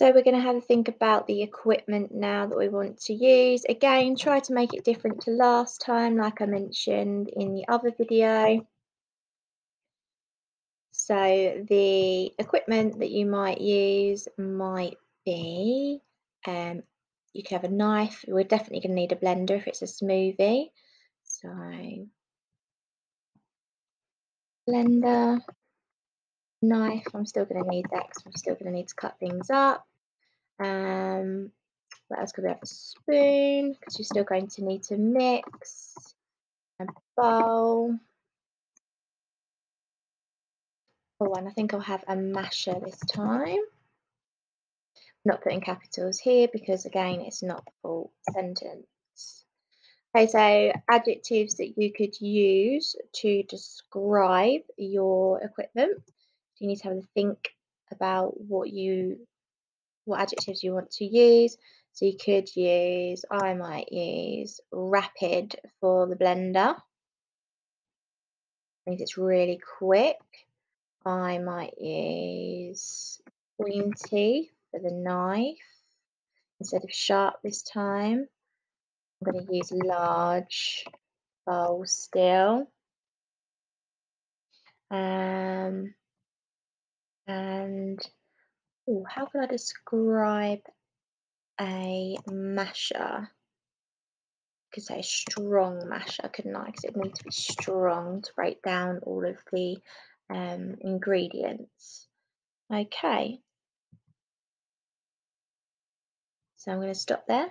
So we're going to have a think about the equipment now that we want to use. Again, try to make it different to last time, like I mentioned in the other video. So the equipment that you might use might be, um, you could have a knife. We're definitely going to need a blender if it's a smoothie. So blender, knife, I'm still going to need that because I'm still going to need to cut things up. Um, what else could we have? A spoon because you're still going to need to mix. A bowl. Oh, and I think I'll have a masher this time. not putting capitals here because again, it's not a full sentence. Okay, so adjectives that you could use to describe your equipment. You need to have a think about what you, what adjectives you want to use. So you could use, I might use rapid for the blender. Means it's really quick. I might use pointy for the knife instead of sharp this time. I'm going to use large bowl still. Um, and ooh, how can I describe a masher? I could say a strong masher, couldn't I? Because it needs to be strong to break down all of the um, ingredients. Okay. So I'm going to stop there.